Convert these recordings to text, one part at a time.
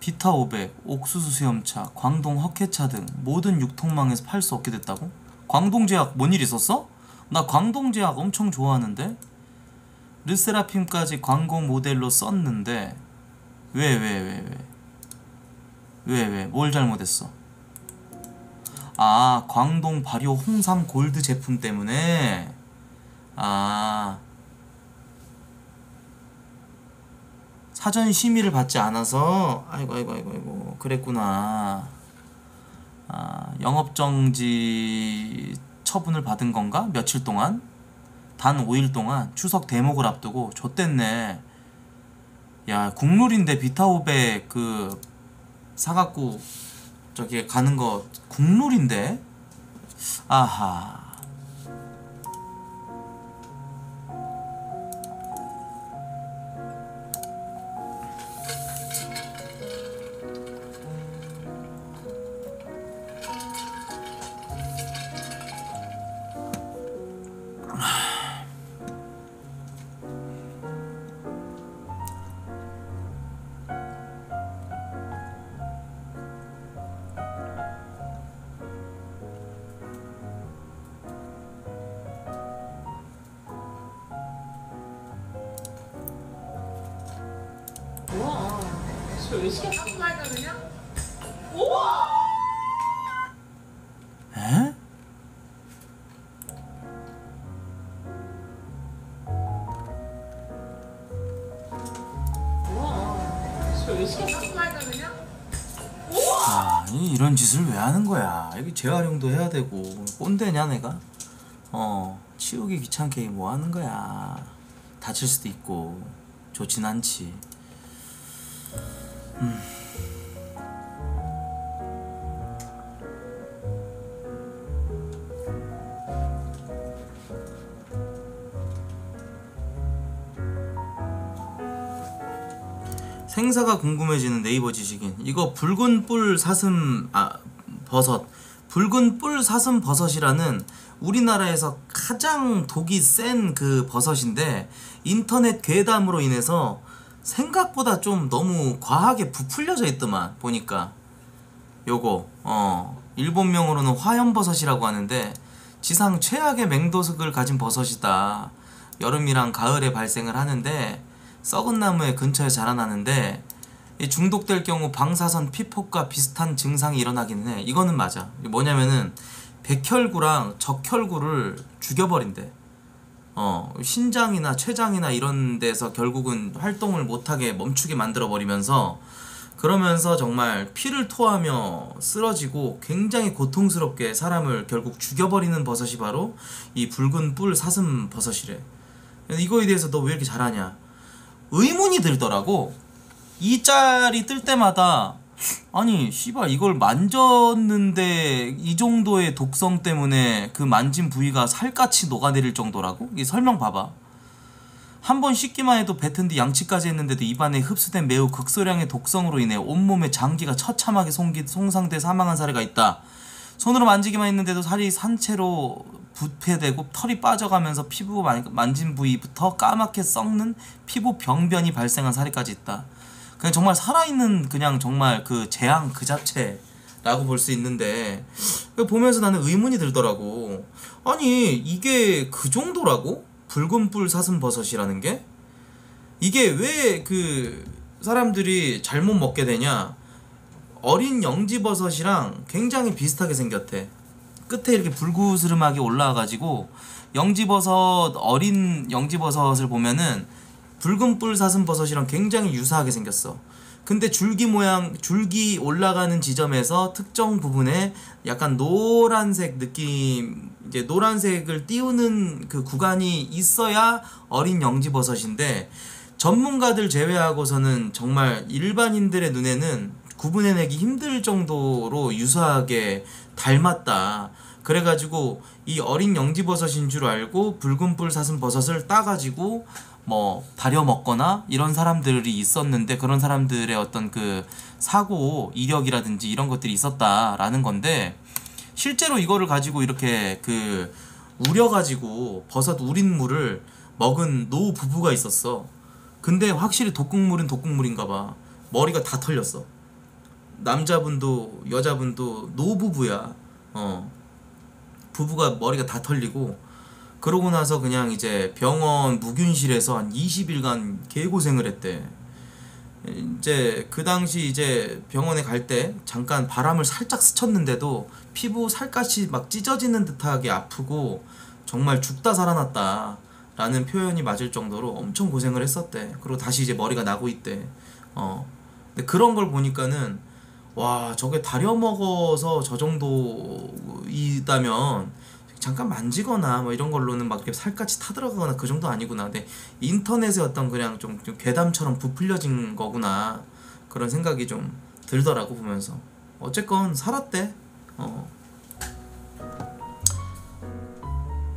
비타 500, 옥수수 수염차, 광동 헛개차 등 모든 육통망에서 팔 수 없게 됐다고? 광동제약 뭔 일 있었어? 나 광동제약 엄청 좋아하는데 르세라핌까지 광고 모델로 썼는데 왜 왜 왜 왜 왜 왜 뭘 잘못했어? 아 광동 발효 홍삼 골드 제품 때문에 아 사전 심의를 받지 않아서 아이고 아이고 아이고 아이고 그랬구나. 아 영업정지 처분을 받은 건가? 며칠 동안? 단 5일 동안? 추석 대목을 앞두고 좆됐네. 야 국룰인데 비타500 그 사갖고 저기 가는 거 국룰인데? 아하 이- 이런 짓을 왜 하는 거야? 여기 재활용도 해야 되고 꼰대냐 내가? 어 치우기 귀찮게 뭐 하는 거야? 다칠 수도 있고 좋진 않지. 생사가 궁금해지는 네이버 지식인. 이거 붉은 뿔 사슴 아 버섯. 붉은 뿔 사슴 버섯이라는 우리나라에서 가장 독이 센 그 버섯인데 인터넷 괴담으로 인해서 생각보다 좀 너무 과하게 부풀려져 있더만 보니까. 요거 어 일본명으로는 화염버섯이라고 하는데 지상 최악의 맹도색을 가진 버섯이다. 여름이랑 가을에 발생을 하는데 썩은 나무의 근처에 자라나는데 이 중독될 경우 방사선 피폭과 비슷한 증상이 일어나긴 해. 이거는 맞아. 뭐냐면은 백혈구랑 적혈구를 죽여버린대 어 신장이나 췌장이나 이런 데서 결국은 활동을 못하게 멈추게 만들어 버리면서 그러면서 정말 피를 토하며 쓰러지고 굉장히 고통스럽게 사람을 결국 죽여버리는 버섯이 바로 이 붉은 뿔 사슴 버섯이래. 이거에 대해서 너 왜 이렇게 잘하냐? 의문이 들더라고. 이 짤이 뜰 때마다 아니 씨발 이걸 만졌는데 이 정도의 독성 때문에 그 만진 부위가 살같이 녹아내릴 정도라고? 이 설명 봐봐. 한 번 씻기만 해도 뱉은 뒤 양치까지 했는데도 입안에 흡수된 매우 극소량의 독성으로 인해 온몸의 장기가 처참하게 송기, 손상돼 사망한 사례가 있다. 손으로 만지기만 했는데도 살이 산채로 부패되고 털이 빠져가면서 피부 만- 만진 부위부터 까맣게 썩는 피부 병변이 발생한 사례까지 있다. 그냥 정말 살아있는 그냥 정말 그 재앙 그 자체라고 볼 수 있는데 보면서 나는 의문이 들더라고. 아니 이게 그 정도라고? 붉은 뿔 사슴 버섯이라는 게 이게 왜 그 사람들이 잘못 먹게 되냐? 어린 영지 버섯이랑 굉장히 비슷하게 생겼대. 끝에 이렇게 불구스름하게 올라와가지고 영지 버섯 어린 영지 버섯을 보면은 붉은 뿔 사슴 버섯이랑 굉장히 유사하게 생겼어. 근데 줄기 모양 줄기 올라가는 지점에서 특정 부분에 약간 노란색 느낌 이제 노란색을 띄우는 그 구간이 있어야 어린 영지버섯인데 전문가들 제외하고서는 정말 일반인들의 눈에는 구분해내기 힘들 정도로 유사하게 닮았다. 그래가지고 이 어린 영지버섯인 줄 알고 붉은 뿔 사슴 버섯을 따가지고 뭐 다려 먹거나 이런 사람들이 있었는데 그런 사람들의 어떤 그 사고 이력이라든지 이런 것들이 있었다라는 건데 실제로 이거를 가지고 이렇게 그 우려 가지고 버섯 우린 물을 먹은 노 부부가 있었어. 근데 확실히 독극물은 독극물인가 봐. 머리가 다 털렸어. 남자분도 여자분도 노 부부야. 어. 부부가 머리가 다 털리고 그러고 나서 그냥 이제 병원 무균실에서 한 20일간 개고생을 했대. 이제 그 당시 이제 병원에 갈 때 잠깐 바람을 살짝 스쳤는데도 피부 살갗이 막 찢어지는 듯하게 아프고 정말 죽다 살아났다 라는 표현이 맞을 정도로 엄청 고생을 했었대. 그리고 다시 이제 머리가 나고 있대. 어. 근데 그런 걸 보니까는 와 저게 다려먹어서 저 정도이다면 잠깐 만지거나 뭐 이런 걸로는 막 이렇게 살갗이 타들어가거나 그 정도 아니구나. 근데 인터넷의 어떤 그냥 좀, 좀 괴담처럼 부풀려진 거구나 그런 생각이 좀 들더라고 보면서 어쨌건 살았대. 어.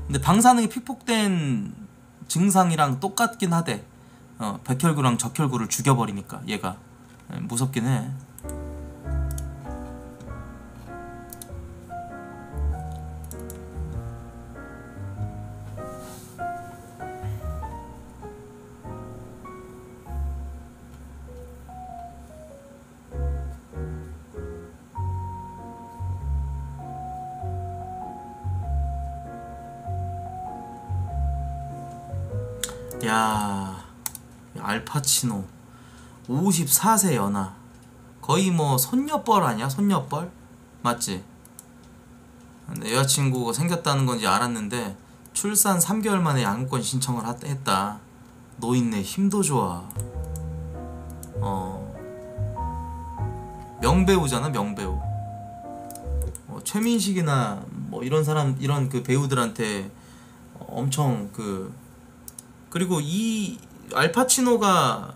근데 방사능이 피폭된 증상이랑 똑같긴 하대. 어, 백혈구랑 적혈구를 죽여버리니까 얘가 예, 무섭긴 해. 54세 연하. 거의 뭐 손녀뻘 아니야? 손녀뻘? 맞지? 근데 여자친구가 생겼다는 건지 알았는데 출산 3개월 만에 양육권 신청을 하- 했다. 노인네 힘도 좋아. 어. 명배우잖아 명배우. 어, 최민식이나 뭐 이런 사람 이런 그 배우들한테 엄청 그 그리고 이 알파치노가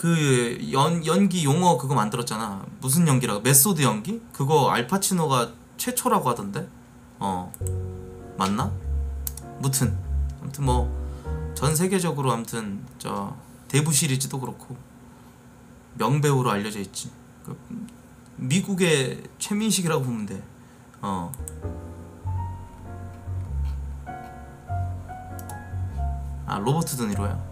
그 연, 연기 용어 그거 만들었잖아. 무슨 연기라고? 메소드 연기? 그거 알파치노가 최초라고 하던데? 어. 맞나? 무튼. 아무튼 뭐 전 세계적으로 아무튼 저 대부 시리즈도 그렇고 명배우로 알려져 있지. 그 미국의 최민식이라고 보면 되어. 아 로버트 드니로야.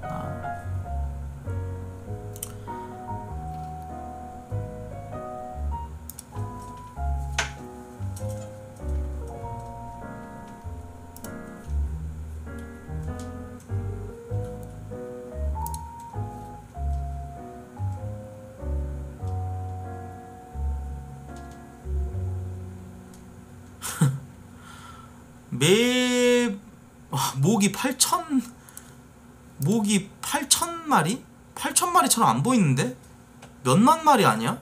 매 아, 모기 8천 모기 8천 마리? 8천 마리처럼 안 보이는데? 몇만 마리 아니야?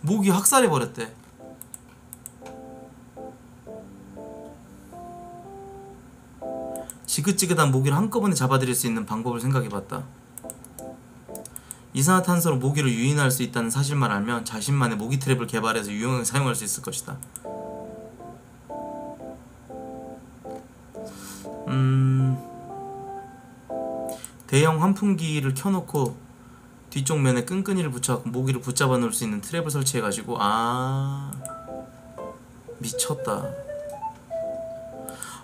모기 학살해 버렸대. 지긋지긋한 모기를 한꺼번에 잡아들일 수 있는 방법을 생각해봤다. 이산화탄소로 모기를 유인할 수 있다는 사실만 알면 자신만의 모기 트랩을 개발해서 유용하게 사용할 수 있을 것이다. 음... 대형 환풍기를 켜놓고 뒤쪽 면에 끈끈이를 붙여갖고 모기를 붙잡아 놓을 수 있는 트랩을 설치해가지고 아 미쳤다.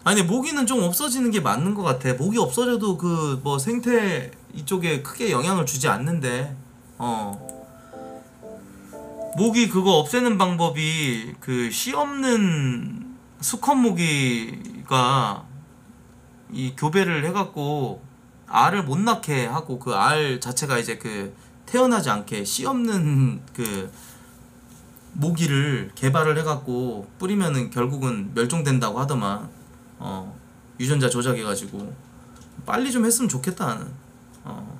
아니 모기는 좀 없어지는 게 맞는 것 같아. 모기 없어져도 그 뭐 생태 이쪽에 크게 영향을 주지 않는데 어. 모기 그거 없애는 방법이 그 씨 없는 수컷 모기가 이 교배를 해갖고 알을 못 낳게 하고 그 알 자체가 이제 그 태어나지 않게 씨 없는 그 모기를 개발을 해갖고 뿌리면은 결국은 멸종된다고 하더만. 어 유전자 조작해가지고. 빨리 좀 했으면 좋겠다 나는. 어.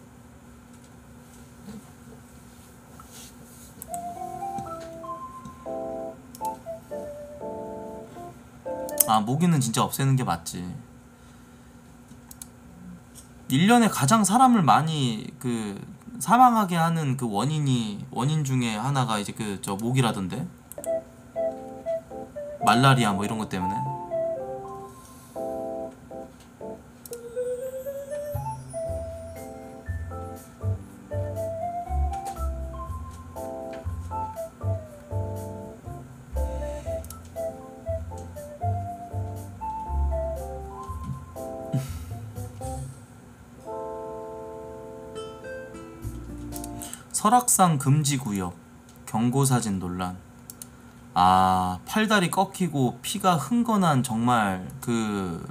아, 모기는 진짜 없애는 게 맞지. 1년에 가장 사람을 많이 그 사망하게 하는 그 원인이 원인 중에 하나가 이제 그 저 모기라던데. 말라리아 뭐 이런 것 때문에. 설악산 금지구역 경고사진 논란. 아 팔다리 꺾이고 피가 흥건한 정말 그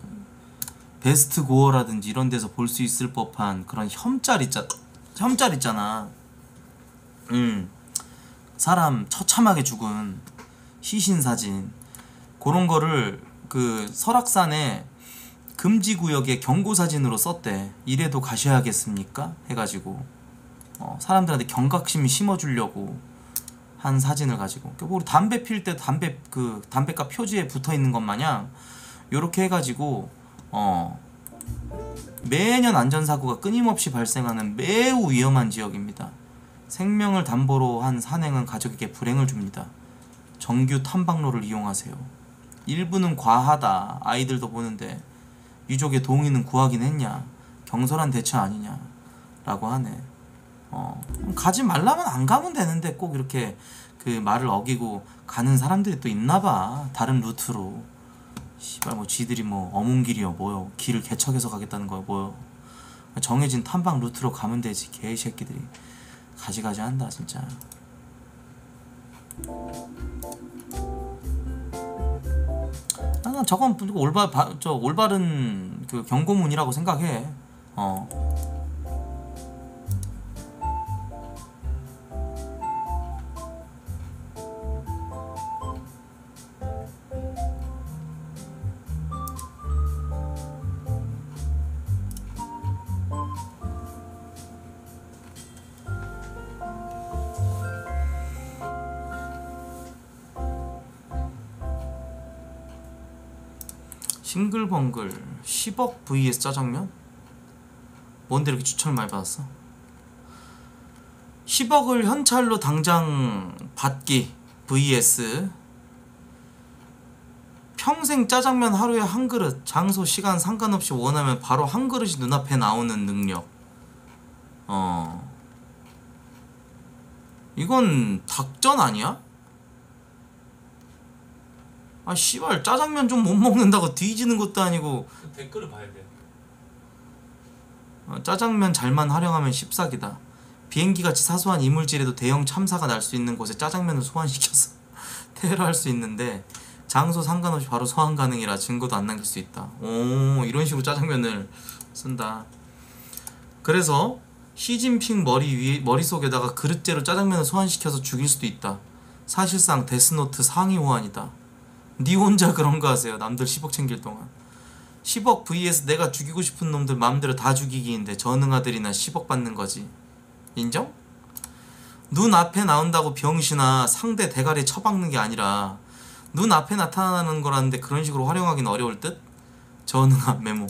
베스트 고어라든지 이런 데서 볼 수 있을 법한 그런 혐짤 있자 혐짤 있잖아. 음. 사람 처참하게 죽은 시신 사진. 그런 거를 그 설악산에 금지 구역에 경고 사진으로 썼대. 이래도 가셔야겠습니까? 해가지고 어, 사람들한테 경각심이 심어주려고 한 사진을 가지고 그러니까 우리 담배 필때 담배 그 담배가 표지에 붙어 있는 것 마냥 요렇게 해가지고 어 매년 안전사고가 끊임없이 발생하는 매우 위험한 지역입니다. 생명을 담보로 한 산행은 가족에게 불행을 줍니다. 정규 탐방로를 이용하세요. 일부는 과하다. 아이들도 보는데 유족의 동의는 구하긴 했냐? 경솔한 대처 아니냐? 라고 하네. 어, 가지 말라면 안 가면 되는데 꼭 이렇게 그 말을 어기고 가는 사람들이 또 있나 봐. 다른 루트로. 씨발 뭐 지들이 뭐 어문길이요 뭐요. 길을 개척해서 가겠다는 거요 뭐요. 정해진 탐방 루트로 가면 되지. 개새끼들이. 가지가지 한다 진짜. 아, 난 저건 올바 바, 저 올바른 그 경고문이라고 생각해. 어. 싱글벙글 10억 vs 짜장면? 뭔데 이렇게 추천을 많이 받았어? 10억을 현찰로 당장 받기 vs 평생 짜장면 하루에 한 그릇 장소 시간 상관없이 원하면 바로 한 그릇이 눈앞에 나오는 능력 어 이건 닭전 아니야? 아 씨발 짜장면 좀 못 먹는다고 뒤지는 것도 아니고 그 댓글을 봐야 돼. 어, 짜장면 잘만 활용하면 씹사기다. 비행기같이 사소한 이물질에도 대형 참사가 날 수 있는 곳에 짜장면을 소환시켜서 테러할 수 있는데 장소 상관없이 바로 소환 가능이라 증거도 안 남길 수 있다. 오 이런 식으로 짜장면을 쓴다. 그래서 시진핑 머리 위 머릿속에다가 그릇째로 짜장면을 소환시켜서 죽일 수도 있다. 사실상 데스노트 상위 호환이다. 니 혼자 그런 거 하세요. 남들 10억 챙길 동안. 10억 vs 내가 죽이고 싶은 놈들 마음대로 다 죽이기인데 저능아들이나 10억 받는 거지. 인정? 눈 앞에 나온다고 병신아 상대 대가리 쳐박는 게 아니라 눈 앞에 나타나는 거라는데 그런 식으로 활용하긴 어려울 듯? 전능한 메모.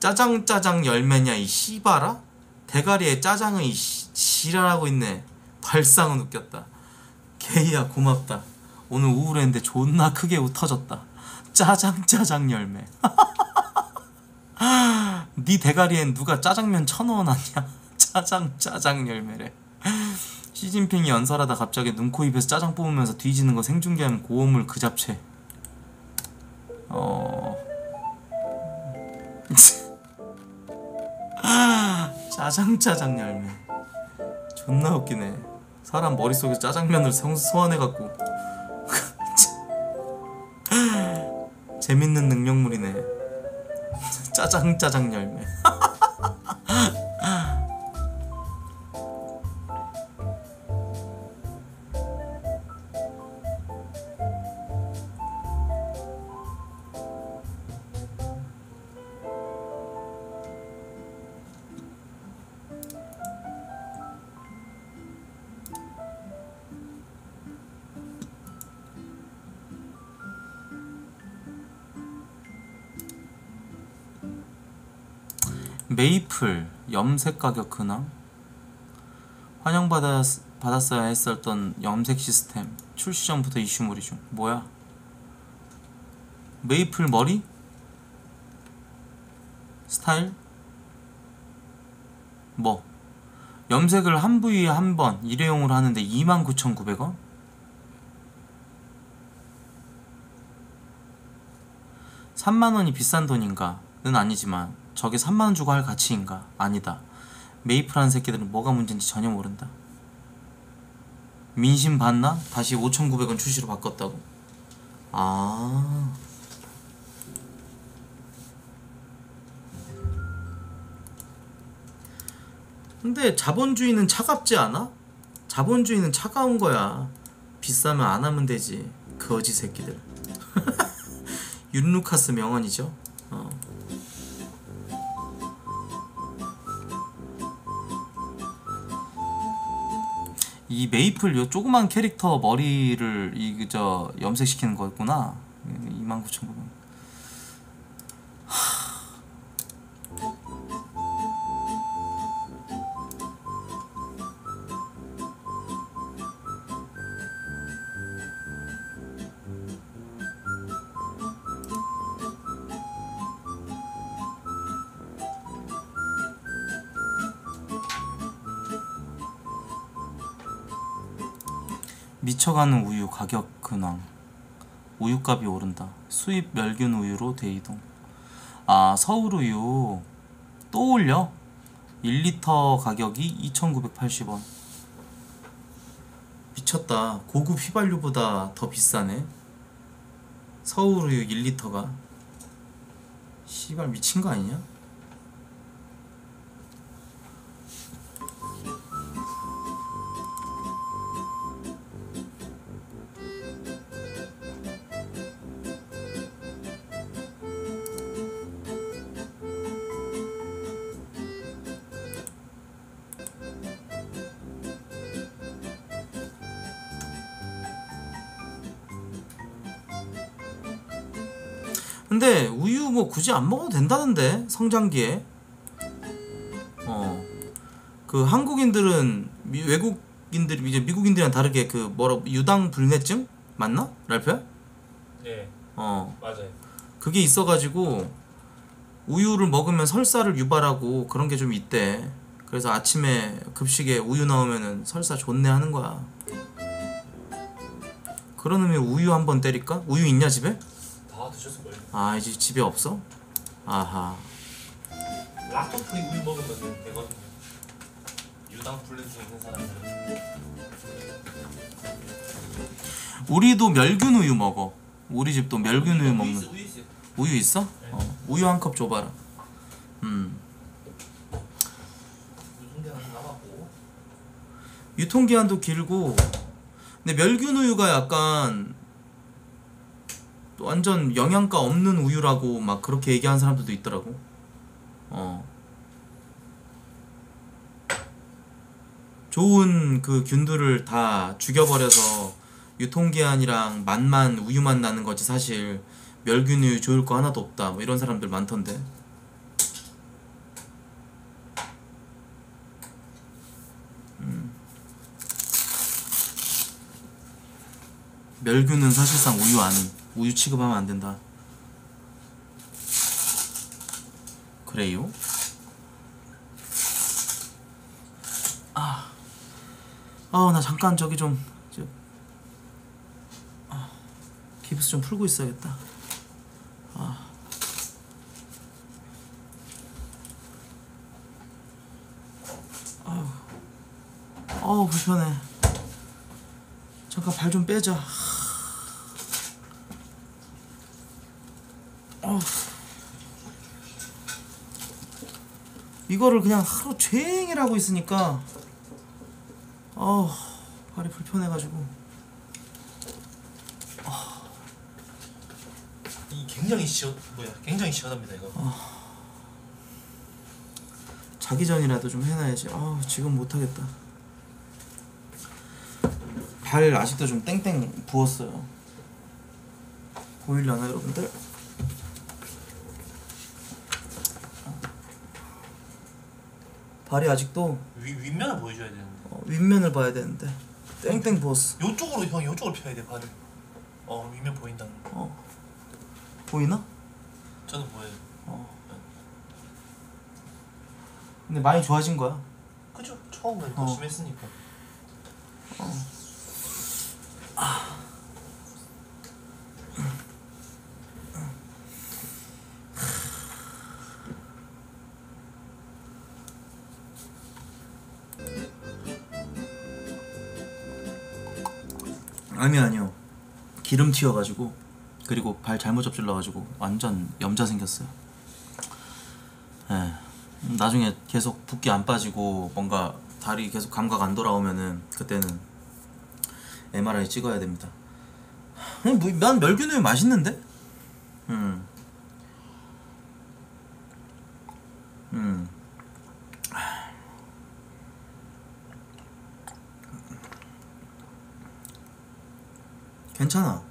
짜장 짜장 열매냐 이 씨바라? 대가리에 짜장은 이 씨- 지랄하고 있네. 발상은 웃겼다. 게이야 고맙다. 오늘 우울했는데 존나 크게 터졌다. 짜장 짜장 열매. 네 대가리엔 누가 짜장면 쳐넣어놨냐? 짜장 짜장 열매래. 시진핑이 연설하다 갑자기 눈코 입에서 짜장 뽑으면서 뒤지는 거 생중계하면 고어물 그 잡채. 어. 짜장 짜장 열매. 존나 웃기네. 사람 머릿속에 짜장면을 성- 소환해갖고 재밌는 능력물이네. 짜장 짜장 열매. 메이플 염색 가격 근황? 환영받았 받았어야 했었던 염색 시스템 출시 전부터 이슈물이 중. 뭐야? 메이플 머리? 스타일? 뭐? 염색을 한 부위에 한 번 일회용으로 하는데 29,900원? (3만원이) 비싼 돈인가 는 아니지만 저게 3만원 주고 할 가치인가 아니다 메이플하는 새끼들은 뭐가 문제인지 전혀 모른다. 민심 봤나? 다시 5,900원 출시로 바꿨다고. 아. 근데 자본주의는 차갑지 않아? 자본주의는 차가운 거야. 비싸면 안 하면 되지. 거지 새끼들. 윤루카스 명언이죠. 어. 이 메이플 요 조그만 캐릭터 머리를 이 저 염색시키는 거였구나. 29,900 미쳐가는 우유 가격 근황. 우유값이 오른다. 수입 멸균 우유로 대이동. 아 서울 우유 또 올려? 1리터 가격이 2,980원. 미쳤다. 고급 휘발유보다 더 비싸네. 서울 우유 1리터가. 씨발 미친 거 아니냐? 근데 우유 뭐 굳이 안 먹어도 된다는데 성장기에. 어. 그 한국인들은 미, 외국인들 이제 미국인들이랑 다르게 그 뭐라 유당 불내증? 맞나? 랄프야 예, 어. 맞아요. 그게 있어가지고 우유를 먹으면 설사를 유발하고 그런 게 좀 있대. 그래서 아침에 급식에 우유 나오면은 설사 좋네 하는 거야. 그런 의미 우유 한번 때릴까? 우유 있냐 집에 드셨을. 아 이제 집에 없어 아하 락토 프리 우유 먹으면 되거든요. 유당 불내증 있는 사람들은 우리도 멸균 우유 먹어. 우리 집도 멸균 우유 우유 먹는. 우유 있어. 우유 있어? 어. 우유 한 컵 줘봐라. 음. 유통기한 남았고 유통기한도 길고. 근데 멸균 우유가 약간 완전 영양가 없는 우유라고 막 그렇게 얘기하는 사람들도 있더라고. 어. 좋은 그 균들을 다 죽여버려서 유통기한이랑 맛만 우유만 나는 거지 사실 멸균 우유 좋을 거 하나도 없다 뭐 이런 사람들 많던데 음. 멸균은 사실상 우유 아닌 우유 취급하면 안 된다 그래요? 아, 나 잠깐 저기 좀, 저, 아, 기부스 좀 풀고 있어야겠다. 아. 아우, 어우, 불편해. 잠깐 발 좀 빼자. 이거를 그냥 하루 종일 하고 있으니까 어 발이 불편해가지고 이 굉장히 시원 뭐야? 굉장히 시원합니다 이거. 자기 전이라도 좀 해놔야지 아 지금 못하겠다 발 아직도 좀 땡땡 부었어요 보이려나 여러분들? 발이 아직도 위 윗면을 보여줘야 되는데. 어, 윗면을 봐야 되는데 땡땡 부었어 요쪽으로 형 요쪽으로 펴야 돼 발을. 어 윗면 보인다. 어 보이나? 저는 보여요. 근데 많이 좋아진 거야 그죠? 처음엔 더 어. 심했으니까. 튀어가지고 그리고 발 잘못 접질러가지고 완전 염자 생겼어요 예 나중에 계속 붓기 안 빠지고 뭔가 다리 계속 감각 안 돌아오면은 그때는 MRI 찍어야 됩니다 음, 뭐, 난 멸균우유 맛있는데? 음. 음. 괜찮아.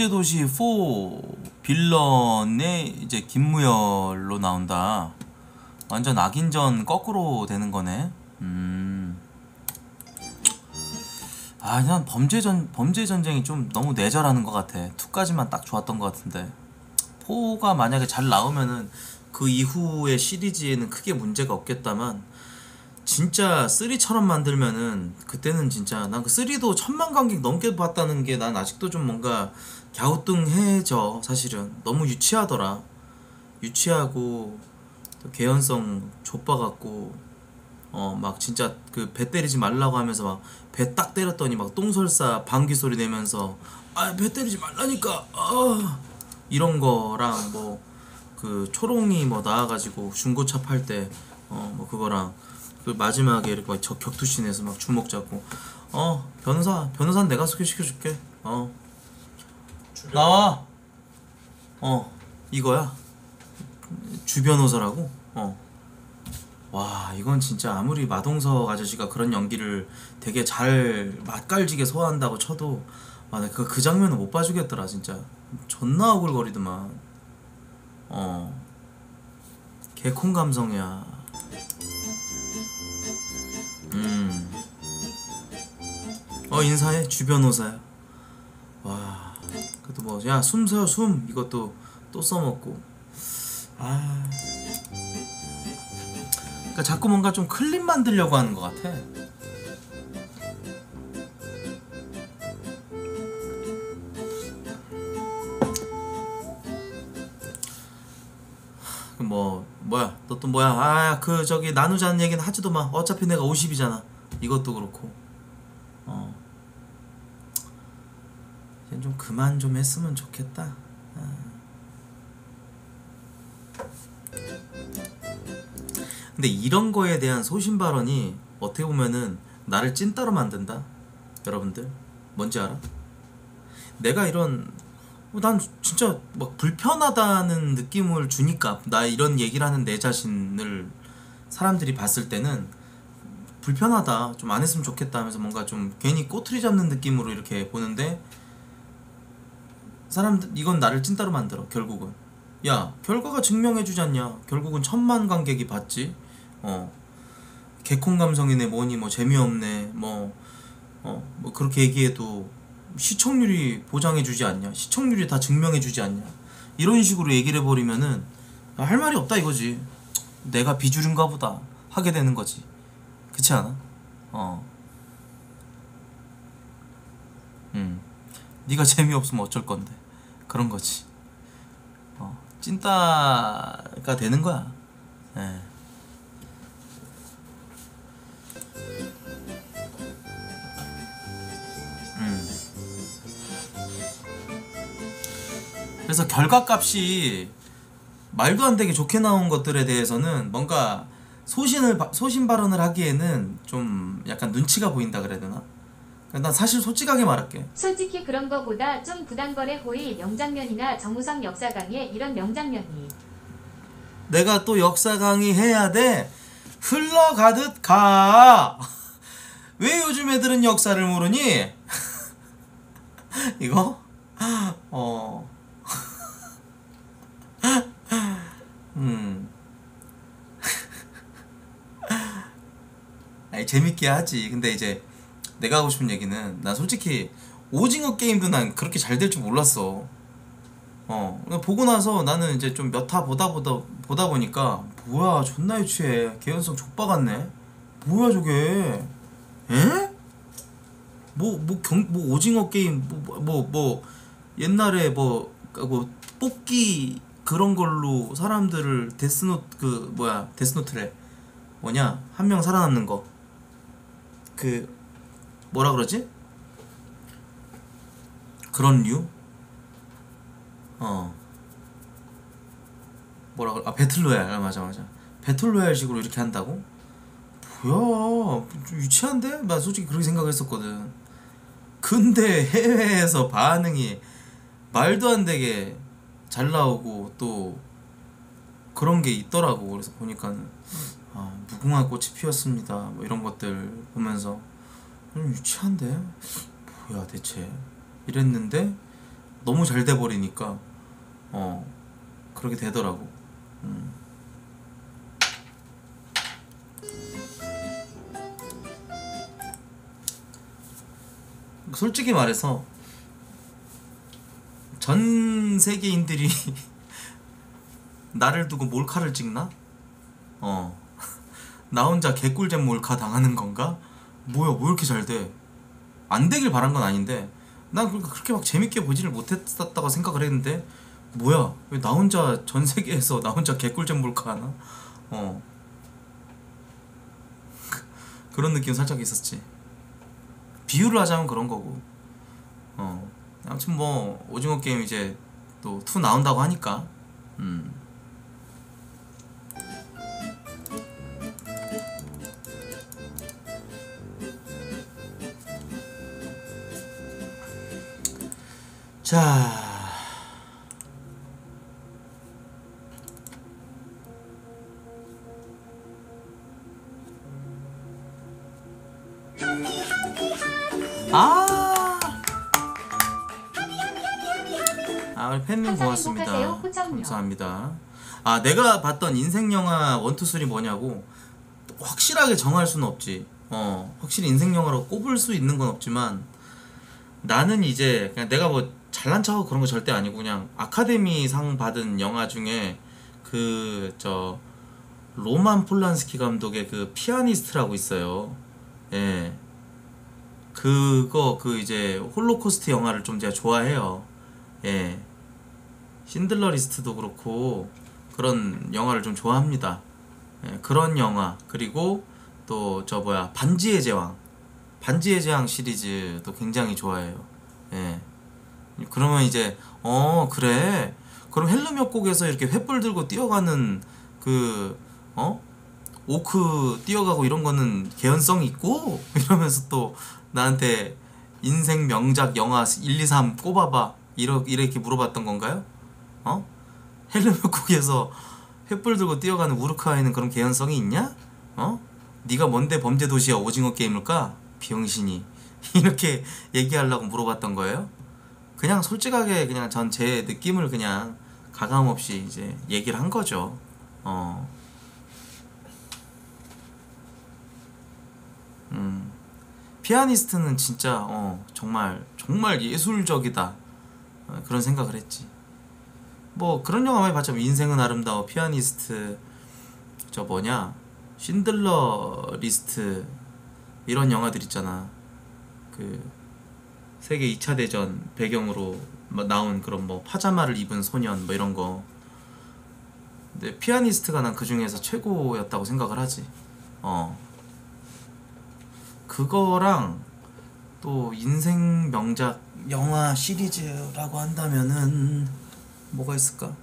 범죄도시 4 빌런의 이제 김무열로 나온다. 완전 악인전 거꾸로 되는 거네. 음. 아, 난 범죄전 범죄 전쟁이 좀 너무 내절하는 것 같아. 2까지만 딱 좋았던 것 같은데. 4가 만약에 잘 나오면은 그 이후의 시리즈에는 크게 문제가 없겠다만 진짜 3처럼 만들면은 그때는 진짜 난 그 3도 천만 관객 넘게 봤다는 게 난 아직도 좀 뭔가 갸우뚱해져 사실은. 너무 유치하더라. 유치하고 또 개연성 좆바 같고 어 막 진짜 그 배 때리지 말라고 하면서 막 배 딱 때렸더니 막 똥설사 방귀 소리 내면서 아 배 때리지 말라니까 아. 이런 거랑 뭐 그 초롱이 뭐 나와가지고 중고차 팔 때 어 뭐 그거랑 그 마지막에 이렇게 막저 격투씬에서 막 주먹 잡고 어 변호사 변호사는 내가 소개시켜줄게. 어. 나와. 어 이거야. 주변호사라고? 어 와 이건 진짜 아무리 마동석 아저씨가 그런 연기를 되게 잘 맛깔지게 소화한다고 쳐도 아나그 그 장면은 못 봐주겠더라 진짜. 존나 오글거리더만. 어. 개콘 감성이야 음. 어 인사해 주변호사야. 와. 그것도 뭐야 숨 쉬어 숨 이것도 또 써먹고. 아. 그러니까 자꾸 뭔가 좀 클립 만들려고 하는 것 같아. 뭐 뭐야? 너 또 뭐야? 아 그 저기 나누자는 얘기는 하지도 마. 어차피 내가 50이잖아. 이것도 그렇고. 어. 좀 그만 좀 했으면 좋겠다. 아. 근데 이런 거에 대한 소신 발언이 어떻게 보면은 나를 찐따로 만든다? 여러분들. 뭔지 알아? 내가 이런 어, 난 진짜 막 불편하다는 느낌을 주니까 나 이런 얘기를 하는 내 자신을 사람들이 봤을 때는 불편하다 좀 안 했으면 좋겠다 하면서 뭔가 좀 괜히 꼬투리 잡는 느낌으로 이렇게 보는데 사람들 이건 나를 찐따로 만들어 결국은. 야 결과가 증명해주지 않냐? 결국은 천만 관객이 봤지? 어. 개콘 감성이네 뭐니 뭐 재미없네 뭐 어, 뭐 그렇게 얘기해도 시청률이 보장해주지 않냐? 시청률이 다 증명해주지 않냐? 이런 식으로 얘기를 해버리면은 할 말이 없다 이거지. 내가 비주류인가 보다 하게 되는 거지. 그렇지 않아? 어. 음. 네가 재미없으면 어쩔 건데. 그런 거지. 어. 찐따가 되는 거야. 예. 그래서 결과값이 말도 안 되게 좋게 나온 것들에 대해서는 뭔가 소신을 바- 소신 발언을 하기에는 좀 약간 눈치가 보인다 그래야 되나? 그러니까 난 사실 솔직하게 말할게. 솔직히 그런 거보다 좀 부당거래 호의 명장면이나 정우성 역사 강의 이런 명장면이 내가 또 역사 강의 해야 돼. 흘러가듯 가. 왜 요즘 애들은 역사를 모르니? 이거? 어. 음. 아니 재밌게 하지. 근데 이제 내가 하고 싶은 얘기는 난 솔직히 오징어 게임도 난 그렇게 잘 될 줄 몰랐어. 어 보고 나서 나는 이제 좀 몇 화 보다 보다 보다 보니까 뭐야 존나 유치해 개연성 족바 같네 뭐야 저게 에? 뭐뭐경뭐 오징어 게임 뭐뭐뭐 옛날에 뭐뭐 뽑기 그런 걸로 사람들을 데스노트 그 뭐야 데스노트래. 뭐냐? 한 명 살아남는 거. 그 뭐라 그러지? 그런 류? 어. 뭐라 그래 아 배틀로얄. 아, 맞아 맞아. 배틀로얄 식으로 이렇게 한다고? 뭐야? 좀 유치한데? 나 솔직히 그렇게 생각했었거든. 근데 해외에서 반응이 말도 안 되게 잘 나오고 또 그런 게 있더라고. 그래서 보니까는 아, 무궁화 꽃이 피었습니다. 뭐 이런 것들 보면서. 좀 유치한데? 뭐야 대체? 이랬는데 너무 잘 돼 버리니까 어 그렇게 되더라고. 음. 솔직히 말해서 전 세계인들이 나를 두고 몰카를 찍나? 어. 나 혼자 개꿀잼 몰카 당하는 건가? 뭐야, 왜 이렇게 잘 돼? 안 되길 바란 건 아닌데, 난 그러니까 그렇게 막 재밌게 보지를 못했다고 생각을 했는데, 뭐야, 왜 나 혼자 전 세계에서 나 혼자 개꿀잼 몰카 하나? 어. 그런 느낌 살짝 있었지. 비유를 하자면 그런 거고. 어. 아무튼 뭐 오징어 게임 이제 또투 나온다고 하니까. 음. 자. 아. 아, 팬님 고맙습니다. 행복하세요. 감사합니다. 아, 내가 봤던 인생 영화 1, 2, 3 뭐냐고 확실하게 정할 수는 없지. 어, 확실히 인생 영화로 꼽을 수 있는 건 없지만 나는 이제 그냥 내가 뭐 잘난 척하고 그런 거 절대 아니고 그냥 아카데미 상 받은 영화 중에 그 저 로만 폴란스키 감독의 그 피아니스트라고 있어요. 예. 그거 그 이제 홀로코스트 영화를 좀 제가 좋아해요. 예. 신들러 리스트도 그렇고 그런 영화를 좀 좋아합니다. 예, 그런 영화 그리고 또 저 뭐야 반지의 제왕 반지의 제왕 시리즈도 굉장히 좋아해요. 예. 그러면 이제 어 그래 그럼 헬름역곡에서 이렇게 횃불 들고 뛰어가는 그 어? 오크 뛰어가고 이런 거는 개연성 있고 이러면서 또 나한테 인생 명작 영화 1, 2, 3 꼽아봐 이러, 이렇게 물어봤던 건가요? 어? 헬름역곡에서 횃불 들고 뛰어가는 우르크아이는 그런 개연성이 있냐? 어? 네가 뭔데 범죄 도시야 오징어 게임일까? 비영신이 이렇게 얘기하려고 물어봤던 거예요? 그냥 솔직하게 그냥 전 제 느낌을 그냥 가감 없이 이제 얘기를 한 거죠. 어. 음. 피아니스트는 진짜 어 정말 정말 예술적이다 어, 그런 생각을 했지. 뭐 그런 영화 많이 봤죠. 인생은 아름다워, 피아니스트, 저 뭐냐, 신들러 리스트 이런 영화들 있잖아. 그 세계 2차 대전 배경으로 뭐 나온 그런 뭐 파자마를 입은 소년 뭐 이런 거. 근데 피아니스트가 난 그 중에서 최고였다고 생각을 하지. 어. 그거랑 또 인생 명작 영화 시리즈라고 한다면은 뭐가 있을까?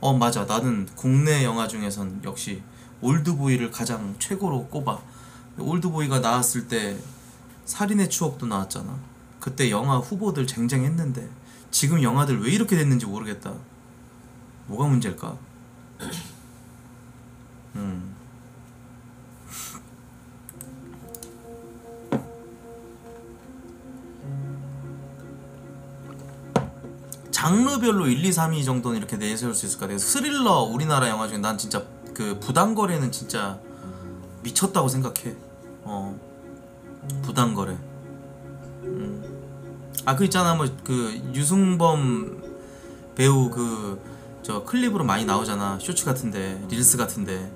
어 맞아. 나는 국내 영화 중에선 역시 올드보이를 가장 최고로 꼽아. 올드보이가 나왔을 때 살인의 추억도 나왔잖아. 그때 영화 후보들 쟁쟁했는데 지금 영화들 왜 이렇게 됐는지 모르겠다. 뭐가 문제일까? 음 장르별로 1, 2, 3위 정도는 이렇게 내세울 수 있을 것 같아요. 스릴러 우리나라 영화 중에 난 진짜 그 부당거래는 진짜 미쳤다고 생각해. 어 부당거래. 음. 아그 있잖아 뭐 그 류승범 배우 그 저 클립으로 많이 나오잖아 쇼츠 같은데 릴스 같은데.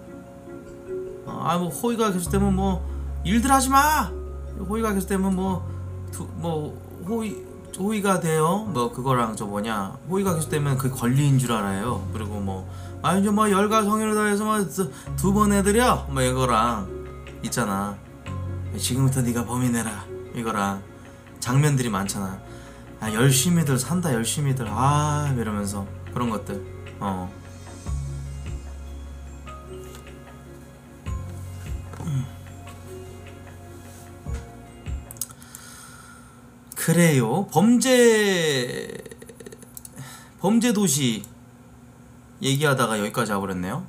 어, 아뭐 호의가 계속 되면 뭐 일들 하지 마 호의가 계속 되면 뭐, 두, 뭐 호의 호의가 돼요. 뭐 그거랑 저 뭐냐 호의가 계속되면 그 권리인 줄 알아요. 그리고 뭐 아니 좀뭐 열과 성의를 다해서 뭐두 번 해드려 뭐 이거랑 있잖아. 지금부터 네가 범인해라 이거랑 장면들이 많잖아. 아 열심히들 산다 열심히들 아 이러면서 그런 것들 어. 그래요. 범죄 범죄 도시 얘기하다가 여기까지 와버렸네요.